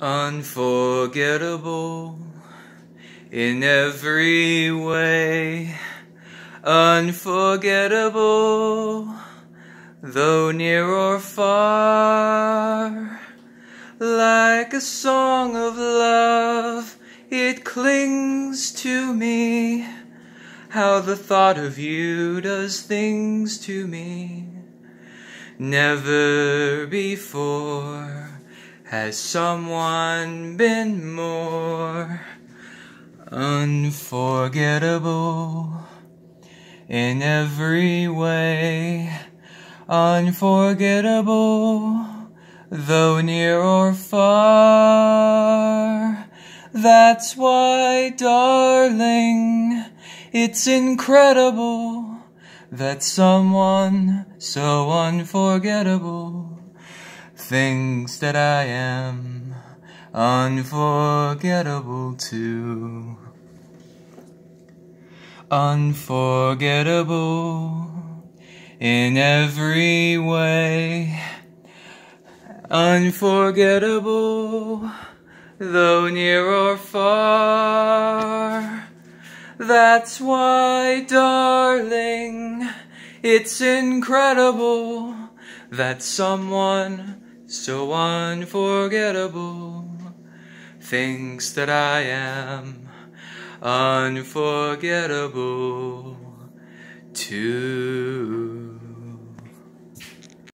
Unforgettable in every way. Unforgettable, though near or far. Like a song of love, it clings to me. How the thought of you does things to me. Never before has someone been more unforgettable in every way? Unforgettable, though near or far. That's why, darling, it's incredible that someone so unforgettable things that I am unforgettable too. Unforgettable in every way. Unforgettable, though near or far. That's why, darling, it's incredible that someone so unforgettable thinks that I am unforgettable too.